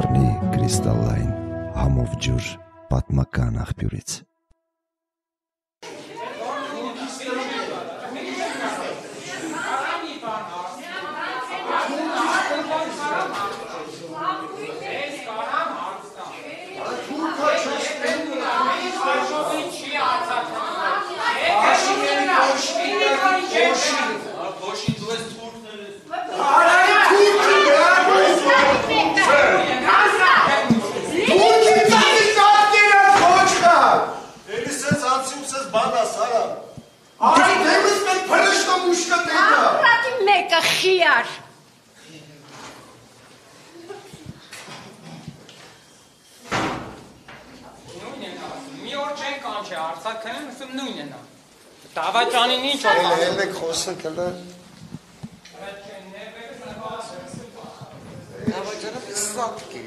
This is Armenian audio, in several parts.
կրիստալային համով ջուր պատմական աղբյուրից մեկը խիար։ է Մի օր չեն կանչի արցակեն, ասում նույնն է նա։ Դավաճանին ինչ օր։ Էլ եք խոսք հələ։ Դավաճանը պիսատկի։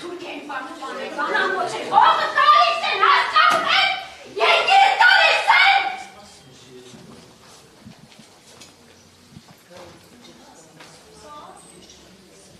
Թուրք են պատճանել, անամոչ են, հողը տալիս են, հասկա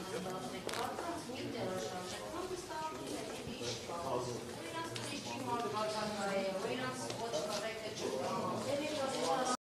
on the